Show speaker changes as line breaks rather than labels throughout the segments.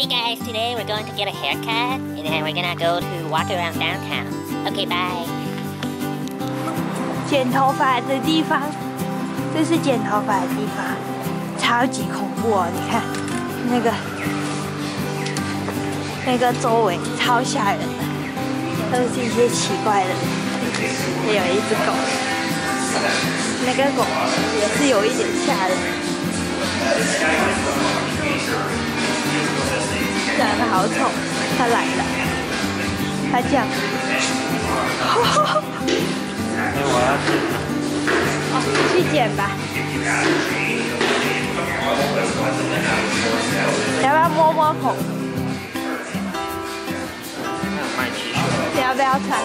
Hey guys, today we're going to get a haircut and then we're gonna go to walk around downtown. Okay, bye.
剪头发的地方，这是剪头发的地方，超级恐怖哦！你看那个那个周围超吓人的，都是一些奇怪的，还有一只狗，那个狗也是有一点吓人，好丑，他来了，它这样。哦，去捡吧。要不要摸摸口？你要不要穿？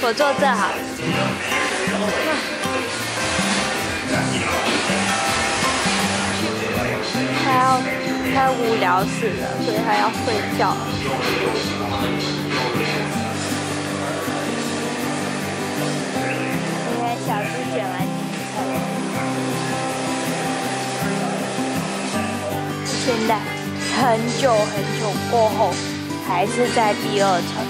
我坐这好。他要他无聊死了，所以他要睡觉。应该小猪剪完现在很久很久过后，还是在第二层。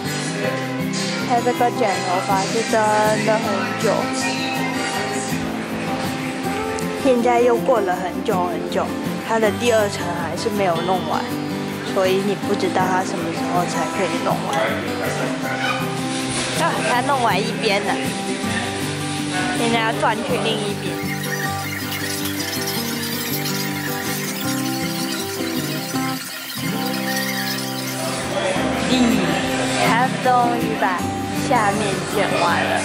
他这个剪头发是真的很久，现在又过了很久很久，他的第二层还是没有弄完，所以你不知道他什么时候才可以弄完。啊，他弄完一边了，现在要转去另一边。咦，他终于把下面剪完了，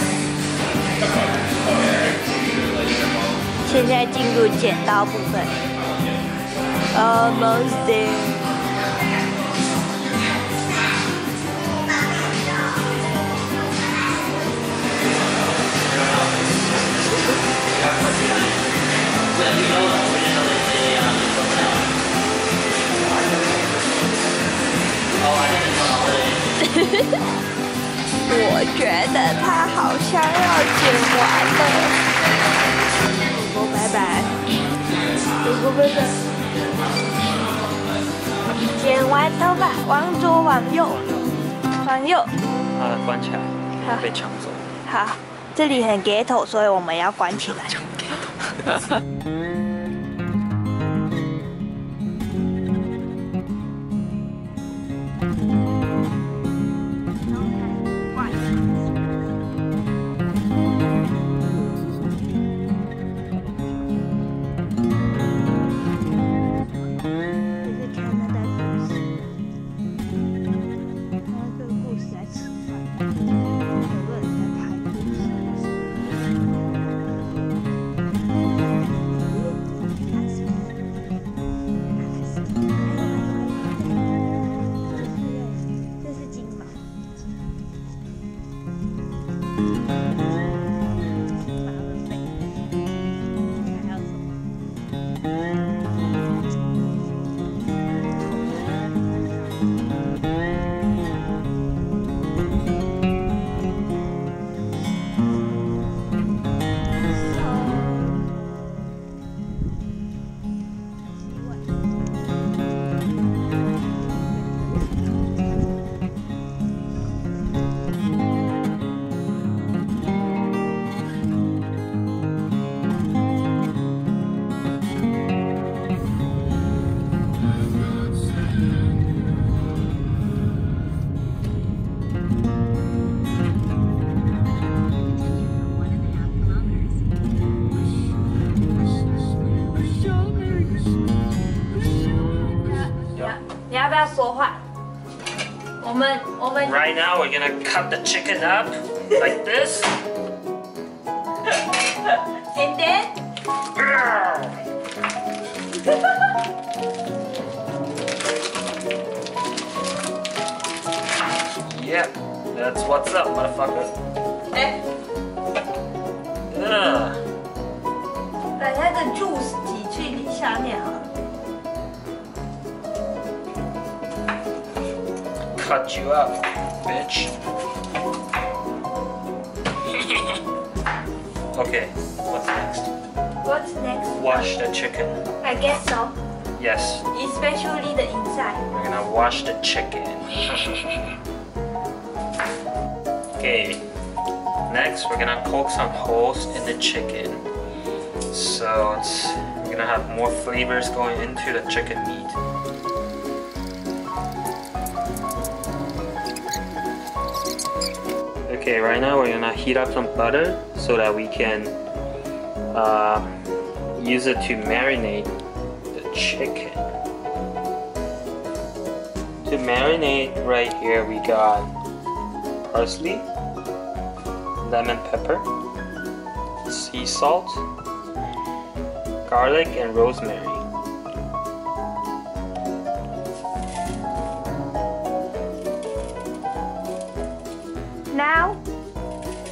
现在进入剪刀部分，almost there。我觉得他好像要剪完了。拜拜，狗狗拜拜。剪完头发，往左往右，往右。
啊，关起来，
好
被抢走。
好，这里很 ghetto，所以我们要关起来。
Right now, we're gonna cut the chicken up like this.
点点。
Yep, that's what's up, motherfucker.
哎，
Ugh.
把它的 juice 挤去你下面好
Cut you up, bitch. okay, what's next?
What's next?
Wash the chicken.
I guess so.
Yes,
especially the inside.
we're gonna wash the chicken. Okay, next we're gonna poke some holes in the chicken. So it's, we're gonna have more flavors going into the chicken meat. Okay, right now we're gonna heat up some butter so that we can uh, use it to marinate the chicken. To marinate right here we got parsley, lemon pepper, sea salt, garlic and rosemary.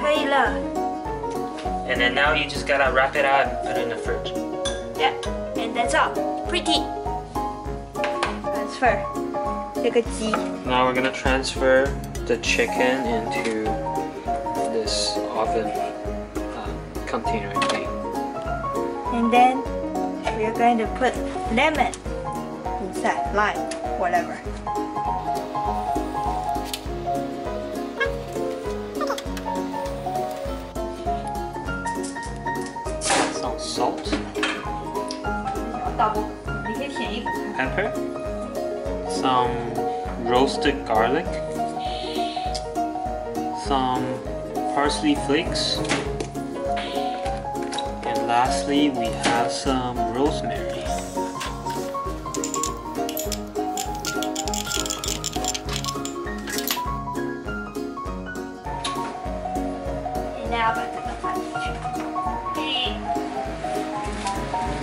Lemon pepper.
Parsley, and then now you just gotta wrap it up and put it in the fridge.
Yeah, and that's all. Pretty. Transfer 这个鸡
Now we're gonna transfer the chicken into this oven uh, container thing.
and then we are going to put lemon inside, lime, whatever.
pepper, some roasted garlic, some parsley flakes, and lastly we have some rosemary.
now back to the package.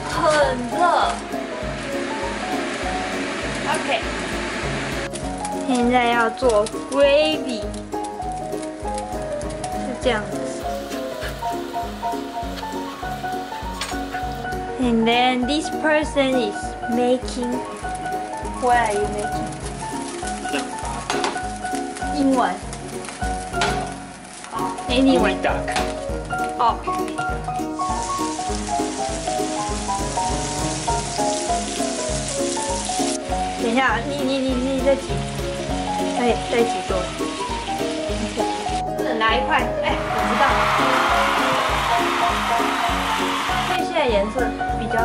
很热。OK，现在要做 gravy，是这样子。And then this person is making. What are you making? 英文。Anyway.
duck.
哦。 等一下，你你你你再挤，哎，再挤多。拿一块，哎，我知道。所以现在颜色比较